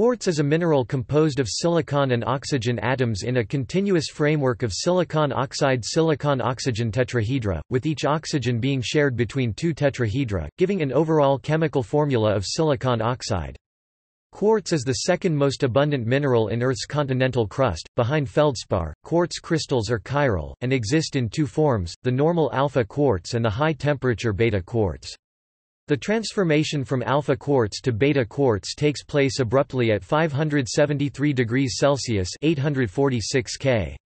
Quartz is a mineral composed of silicon and oxygen atoms in a continuous framework of silicon oxide-silicon oxygen tetrahedra, with each oxygen being shared between two tetrahedra, giving an overall chemical formula of silicon oxide. Quartz is the second most abundant mineral in Earth's continental crust, behind feldspar. Quartz crystals are chiral, and exist in two forms, the normal alpha quartz and the high-temperature beta quartz. The transformation from alpha quartz to beta quartz takes place abruptly at 573 degrees Celsius 846 K.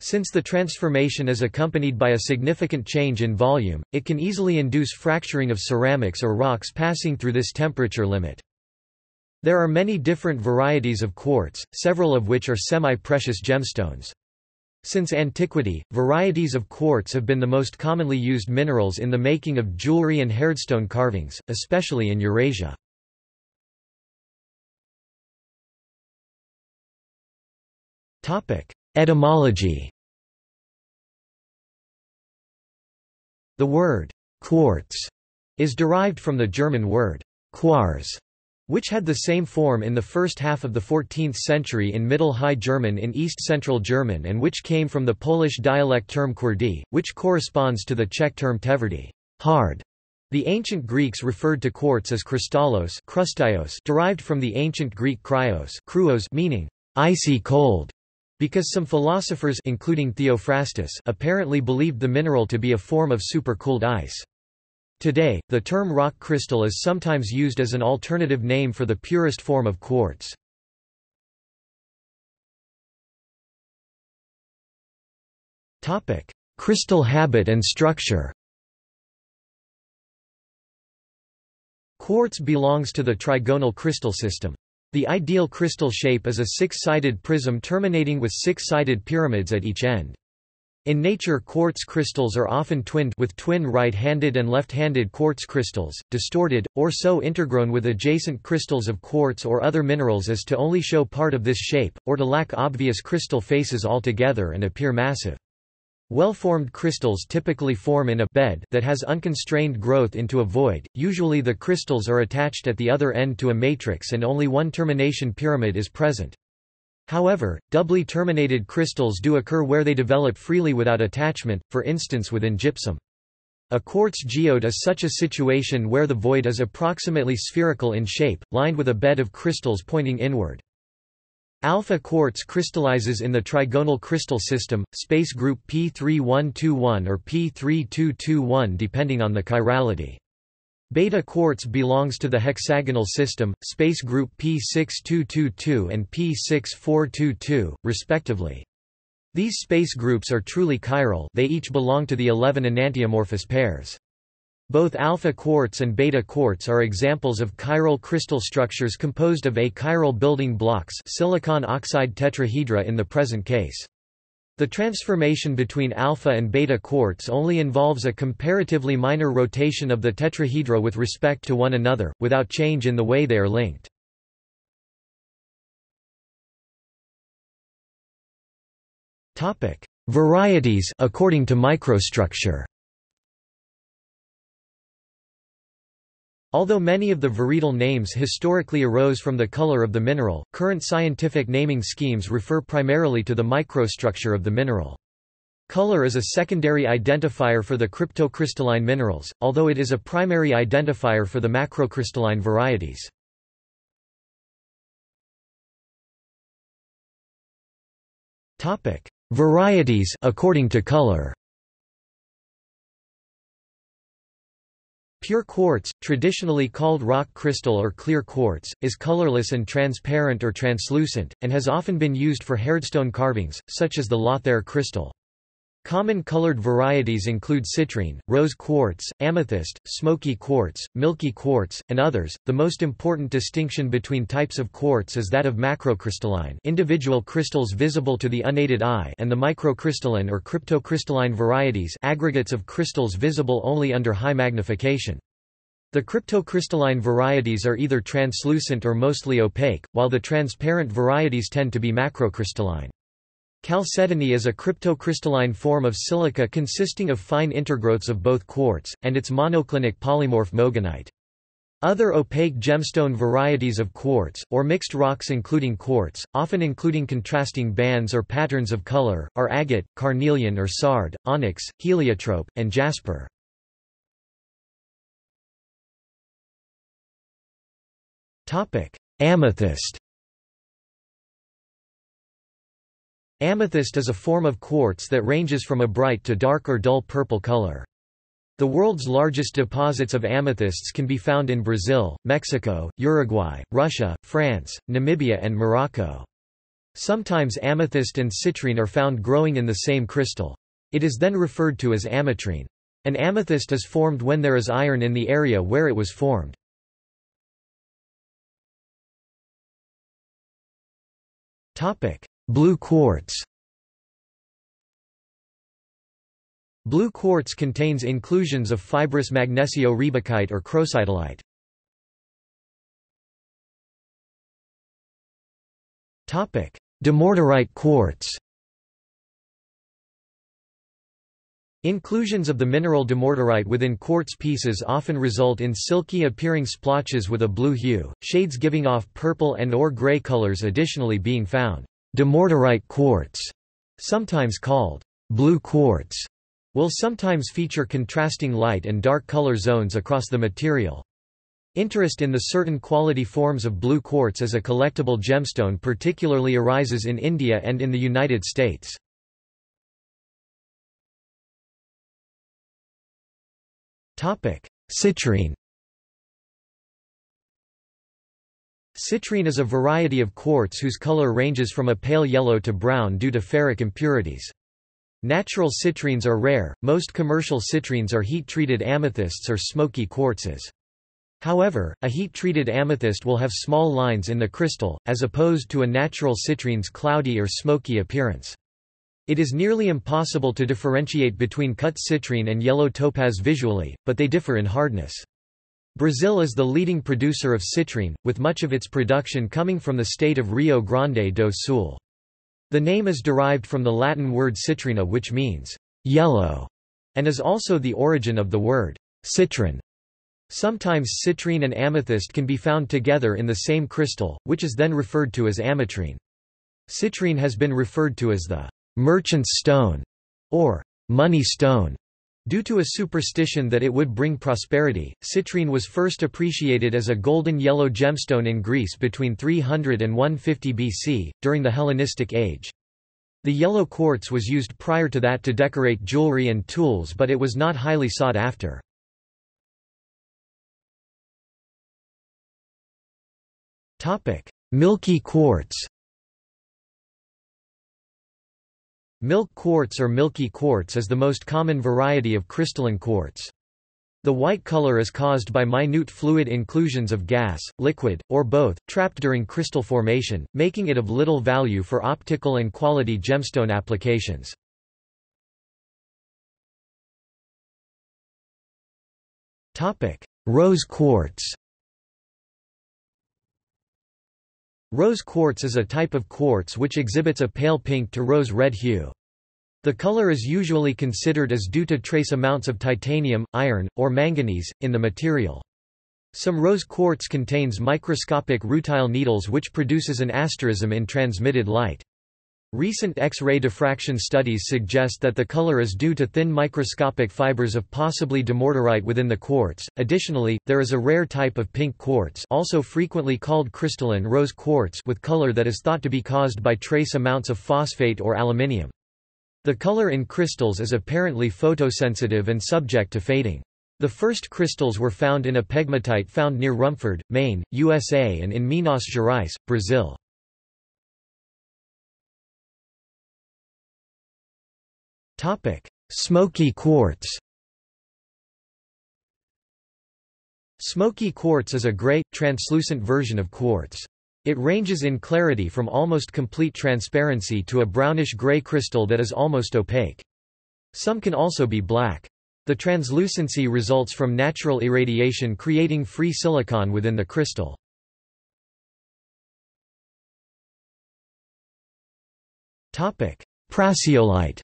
Since the transformation is accompanied by a significant change in volume, it can easily induce fracturing of ceramics or rocks passing through this temperature limit. There are many different varieties of quartz, several of which are semi-precious gemstones. Since antiquity, varieties of quartz have been the most commonly used minerals in the making of jewelry and hardstone carvings, especially in Eurasia. Etymology The word «quartz» is derived from the German word «Quarz», which had the same form in the first half of the 14th century in Middle High German in East-Central German and which came from the Polish dialect term kwardy, which corresponds to the Czech term tvrdy hard". The ancient Greeks referred to quartz as krystallos derived from the ancient Greek kryos kruos meaning icy cold, because some philosophers including Theophrastus apparently believed the mineral to be a form of supercooled ice. Today, the term rock crystal is sometimes used as an alternative name for the purest form of quartz. Crystal habit and structure Quartz belongs to the trigonal crystal system. The ideal crystal shape is a six-sided prism terminating with six-sided pyramids at each end. In nature quartz crystals are often twinned with twin right-handed and left-handed quartz crystals, distorted, or so intergrown with adjacent crystals of quartz or other minerals as to only show part of this shape, or to lack obvious crystal faces altogether and appear massive. Well-formed crystals typically form in a bed that has unconstrained growth into a void, usually the crystals are attached at the other end to a matrix and only one termination pyramid is present. However, doubly terminated crystals do occur where they develop freely without attachment, for instance within gypsum. A quartz geode is such a situation where the void is approximately spherical in shape, lined with a bed of crystals pointing inward. Alpha quartz crystallizes in the trigonal crystal system, space group P3121 or P3221 depending on the chirality. Beta quartz belongs to the hexagonal system, space group P6222 and P6422, respectively. These space groups are truly chiral they each belong to the 11 enantiomorphous pairs. Both alpha quartz and beta quartz are examples of chiral crystal structures composed of achiral building blocks silicon oxide tetrahedra in the present case. The transformation between alpha and beta quartz only involves a comparatively minor rotation of the tetrahedra with respect to one another, without change in the way they are linked. Varieties according to microstructure Although many of the varietal names historically arose from the color of the mineral, current scientific naming schemes refer primarily to the microstructure of the mineral. Color is a secondary identifier for the cryptocrystalline minerals, although it is a primary identifier for the macrocrystalline varieties. Varieties according to color Pure quartz, traditionally called rock crystal or clear quartz, is colorless and transparent or translucent, and has often been used for hardstone carvings, such as the Lothair crystal. Common colored varieties include citrine, rose quartz, amethyst, smoky quartz, milky quartz, and others. The most important distinction between types of quartz is that of macrocrystalline, individual crystals visible to the unaided eye, and the microcrystalline or cryptocrystalline varieties, aggregates of crystals visible only under high magnification. The cryptocrystalline varieties are either translucent or mostly opaque, while the transparent varieties tend to be macrocrystalline. Chalcedony is a cryptocrystalline form of silica consisting of fine intergrowths of both quartz, and its monoclinic polymorph moganite. Other opaque gemstone varieties of quartz, or mixed rocks including quartz, often including contrasting bands or patterns of color, are agate, carnelian or sard, onyx, heliotrope, and jasper. Amethyst Amethyst is a form of quartz that ranges from a bright to dark or dull purple color. The world's largest deposits of amethysts can be found in Brazil, Mexico, Uruguay, Russia, France, Namibia and Morocco. Sometimes amethyst and citrine are found growing in the same crystal. It is then referred to as ametrine. An amethyst is formed when there is iron in the area where it was formed. Blue quartz Blue quartz contains inclusions of fibrous magnesio-riebeckite or crocidolite. Dumortierite quartz Inclusions of the mineral dumortierite within quartz pieces often result in silky appearing splotches with a blue hue, shades giving off purple and or gray colors additionally being found. Dumortierite quartz, sometimes called blue quartz, will sometimes feature contrasting light and dark color zones across the material. Interest in the certain quality forms of blue quartz as a collectible gemstone particularly arises in India and in the United States. Citrine Citrine is a variety of quartz whose color ranges from a pale yellow to brown due to ferric impurities. Natural citrines are rare, most commercial citrines are heat-treated amethysts or smoky quartzes. However, a heat-treated amethyst will have small lines in the crystal, as opposed to a natural citrine's cloudy or smoky appearance. It is nearly impossible to differentiate between cut citrine and yellow topaz visually, but they differ in hardness. Brazil is the leading producer of citrine, with much of its production coming from the state of Rio Grande do Sul. The name is derived from the Latin word citrina which means yellow, and is also the origin of the word citron. Sometimes citrine and amethyst can be found together in the same crystal, which is then referred to as ametrine. Citrine has been referred to as the merchant's stone, or money stone. Due to a superstition that it would bring prosperity, citrine was first appreciated as a golden yellow gemstone in Greece between 300 and 150 BC, during the Hellenistic Age. The yellow quartz was used prior to that to decorate jewelry and tools but it was not highly sought after. Milky quartz Milk quartz or milky quartz is the most common variety of crystalline quartz. The white color is caused by minute fluid inclusions of gas, liquid, or both, trapped during crystal formation, making it of little value for optical and quality gemstone applications. Rose quartz Rose quartz is a type of quartz which exhibits a pale pink to rose-red hue. The color is usually considered as due to trace amounts of titanium, iron, or manganese, in the material. Some rose quartz contains microscopic rutile needles which produces an asterism in transmitted light. Recent X-ray diffraction studies suggest that the color is due to thin microscopic fibers of possibly dumortierite within the quartz. Additionally, there is a rare type of pink quartz, also frequently called crystalline rose quartz, with color that is thought to be caused by trace amounts of phosphate or aluminium. The color in crystals is apparently photosensitive and subject to fading. The first crystals were found in a pegmatite found near Rumford, Maine, USA and in Minas Gerais, Brazil. Smoky quartz Smoky quartz is a gray, translucent version of quartz. It ranges in clarity from almost complete transparency to a brownish-gray crystal that is almost opaque. Some can also be black. The translucency results from natural irradiation creating free silicon within the crystal. Prasiolite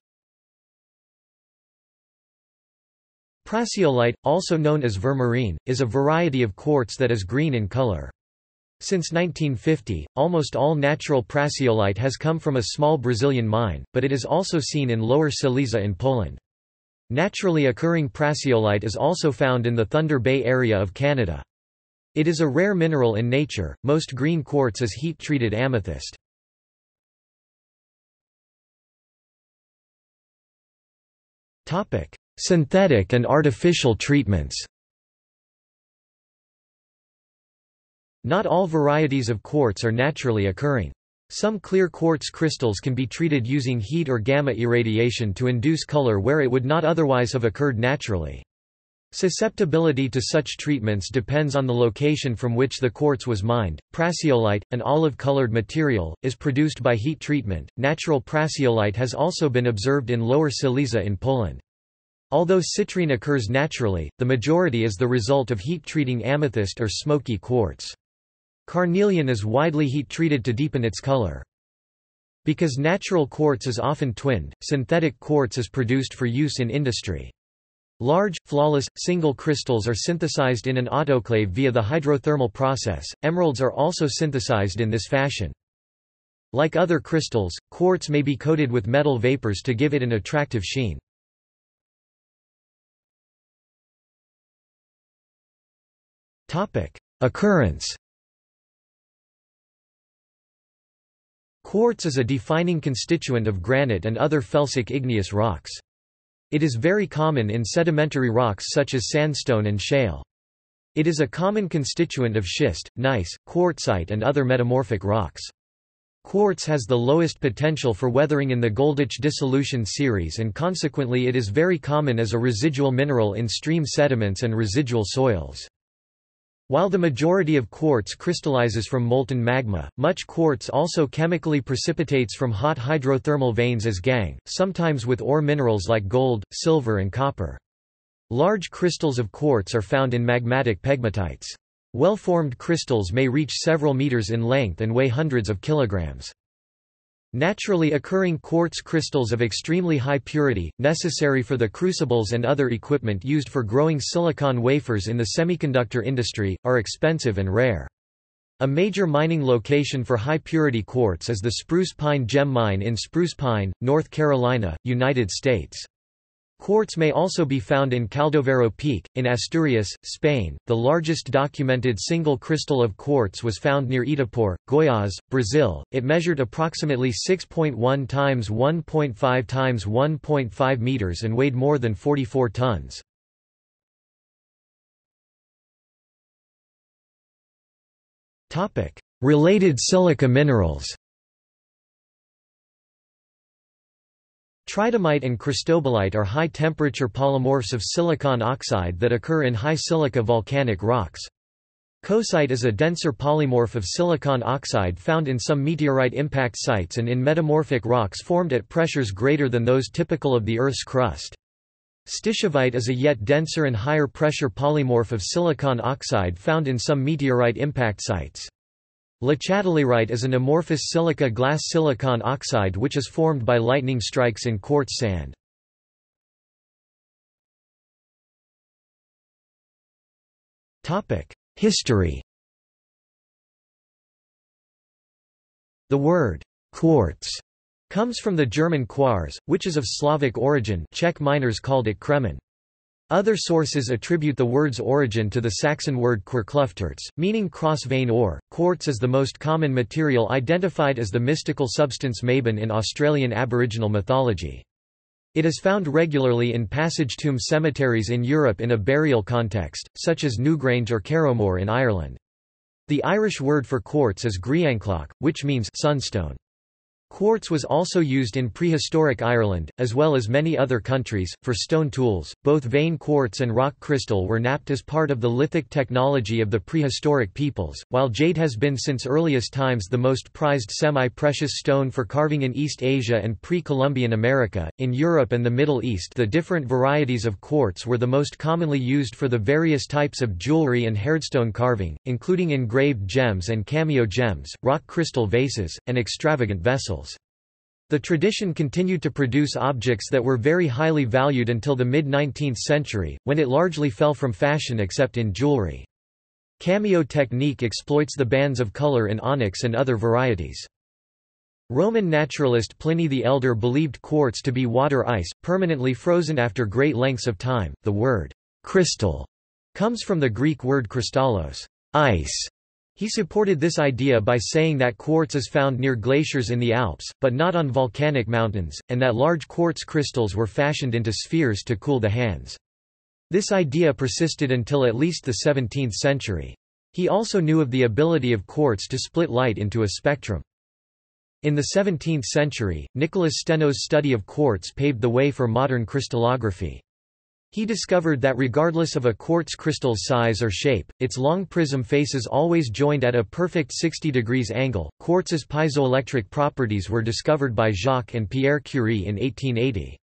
Prasiolite, also known as vermarine, is a variety of quartz that is green in color. Since 1950, almost all natural prasiolite has come from a small Brazilian mine, but it is also seen in Lower Silesia in Poland. Naturally occurring prasiolite is also found in the Thunder Bay area of Canada. It is a rare mineral in nature, most green quartz is heat-treated amethyst. Synthetic and artificial treatments Not all varieties of quartz are naturally occurring. Some clear quartz crystals can be treated using heat or gamma irradiation to induce color where it would not otherwise have occurred naturally. Susceptibility to such treatments depends on the location from which the quartz was mined. Prasiolite, an olive-colored material, is produced by heat treatment. Natural prasiolite has also been observed in Lower Silesia in Poland. Although citrine occurs naturally, the majority is the result of heat treating amethyst or smoky quartz. Carnelian is widely heat-treated to deepen its color. Because natural quartz is often twinned, synthetic quartz is produced for use in industry. Large, flawless, single crystals are synthesized in an autoclave via the hydrothermal process. Emeralds are also synthesized in this fashion. Like other crystals, quartz may be coated with metal vapors to give it an attractive sheen. Occurrence Quartz is a defining constituent of granite and other felsic igneous rocks. It is very common in sedimentary rocks such as sandstone and shale. It is a common constituent of schist, gneiss, quartzite and other metamorphic rocks. Quartz has the lowest potential for weathering in the Goldich dissolution series and consequently it is very common as a residual mineral in stream sediments and residual soils. While the majority of quartz crystallizes from molten magma, much quartz also chemically precipitates from hot hydrothermal veins as gangue, sometimes with ore minerals like gold, silver and copper. Large crystals of quartz are found in magmatic pegmatites. Well-formed crystals may reach several meters in length and weigh hundreds of kilograms. Naturally occurring quartz crystals of extremely high purity, necessary for the crucibles and other equipment used for growing silicon wafers in the semiconductor industry, are expensive and rare. A major mining location for high-purity quartz is the Spruce Pine Gem Mine in Spruce Pine, North Carolina, United States. Quartz may also be found in Caldoveiro Peak, in Asturias, Spain. The largest documented single crystal of quartz was found near Itapore, Goiás, Brazil. It measured approximately 6.1 times 1.5 times 1.5 meters and weighed more than 44 tons. Topic: Related silica minerals. Tridymite and cristobalite are high-temperature polymorphs of silicon oxide that occur in high silica volcanic rocks. Coesite is a denser polymorph of silicon oxide found in some meteorite impact sites and in metamorphic rocks formed at pressures greater than those typical of the Earth's crust. Stishovite is a yet denser and higher pressure polymorph of silicon oxide found in some meteorite impact sites. Lechatelierite is an amorphous silica glass silicon oxide which is formed by lightning strikes in quartz sand. History The word quartz comes from the German quarz, which is of Slavic origin Czech miners called it kremen. Other sources attribute the word's origin to the Saxon word querklufterz, meaning cross-vein ore. Quartz is the most common material identified as the mystical substance Maban in Australian Aboriginal mythology. It is found regularly in passage tomb cemeteries in Europe in a burial context, such as Newgrange or Carrowmore in Ireland. The Irish word for quartz is griancloch, which means sunstone. Quartz was also used in prehistoric Ireland, as well as many other countries, for stone tools. Both vein quartz and rock crystal were knapped as part of the lithic technology of the prehistoric peoples, while jade has been since earliest times the most prized semi precious stone for carving in East Asia and pre Columbian America. In Europe and the Middle East, the different varieties of quartz were the most commonly used for the various types of jewelry and hardstone carving, including engraved gems and cameo gems, rock crystal vases, and extravagant vessels. The tradition continued to produce objects that were very highly valued until the mid-19th century, when it largely fell from fashion except in jewelry. Cameo technique exploits the bands of color in onyx and other varieties. Roman naturalist Pliny the Elder believed quartz to be water ice, permanently frozen after great lengths of time. The word crystal comes from the Greek word kristallos, ice, he supported this idea by saying that quartz is found near glaciers in the Alps, but not on volcanic mountains, and that large quartz crystals were fashioned into spheres to cool the hands. This idea persisted until at least the 17th century. He also knew of the ability of quartz to split light into a spectrum. In the 17th century, Nicholas Steno's study of quartz paved the way for modern crystallography. He discovered that regardless of a quartz crystal's size or shape, its long prism faces always joined at a perfect 60 degrees angle. Quartz's piezoelectric properties were discovered by Jacques and Pierre Curie in 1880.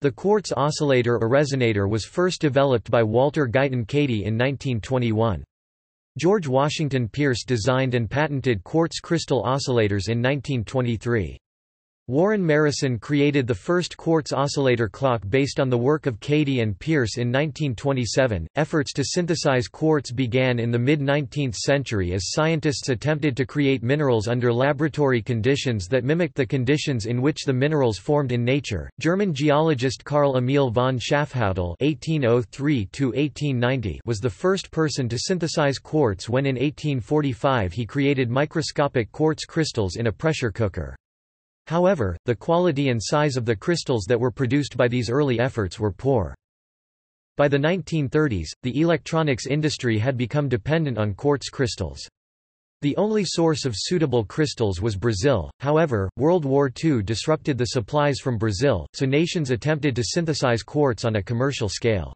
The quartz oscillator or resonator was first developed by Walter Guyton Cady in 1921. George Washington Pierce designed and patented quartz crystal oscillators in 1923. Warren Marrison created the first quartz oscillator clock based on the work of Cady and Pierce in 1927. Efforts to synthesize quartz began in the mid 19th century as scientists attempted to create minerals under laboratory conditions that mimicked the conditions in which the minerals formed in nature. German geologist Carl Emil von Schafhäutl (1803–1890) was the first person to synthesize quartz when in 1845 he created microscopic quartz crystals in a pressure cooker. However, the quality and size of the crystals that were produced by these early efforts were poor. By the 1930s, the electronics industry had become dependent on quartz crystals. The only source of suitable crystals was Brazil, however, World War II disrupted the supplies from Brazil, so nations attempted to synthesize quartz on a commercial scale.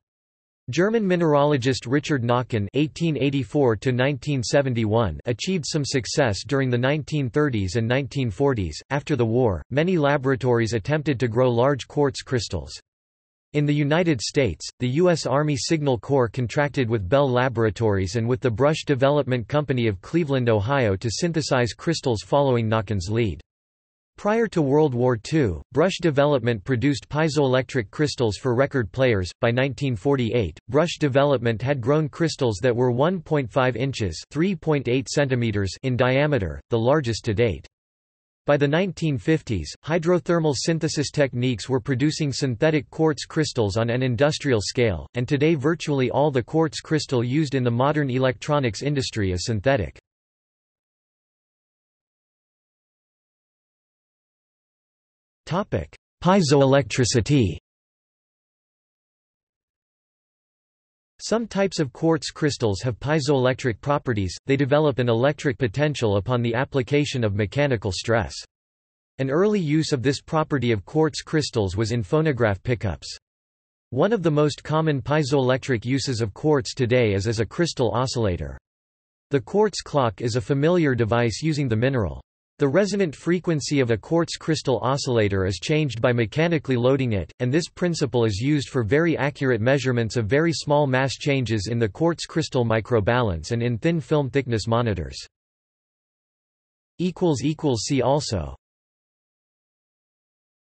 German mineralogist Richard Nacken (1884–1971) achieved some success during the 1930s and 1940s. After the war, many laboratories attempted to grow large quartz crystals. In the United States, the U.S. Army Signal Corps contracted with Bell Laboratories and with the Brush Development Company of Cleveland, Ohio to synthesize crystals following Nacken's lead. Prior to World War II, brush development produced piezoelectric crystals for record players. By 1948, brush development had grown crystals that were 1.5 inches (3.8 centimeters) in diameter, the largest to date. By the 1950s, hydrothermal synthesis techniques were producing synthetic quartz crystals on an industrial scale, and today virtually all the quartz crystal used in the modern electronics industry is synthetic. Piezoelectricity Some types of quartz crystals have piezoelectric properties, they develop an electric potential upon the application of mechanical stress. An early use of this property of quartz crystals was in phonograph pickups. One of the most common piezoelectric uses of quartz today is as a crystal oscillator. The quartz clock is a familiar device using the mineral. The resonant frequency of a quartz crystal oscillator is changed by mechanically loading it, and this principle is used for very accurate measurements of very small mass changes in the quartz crystal microbalance and in thin film thickness monitors. See also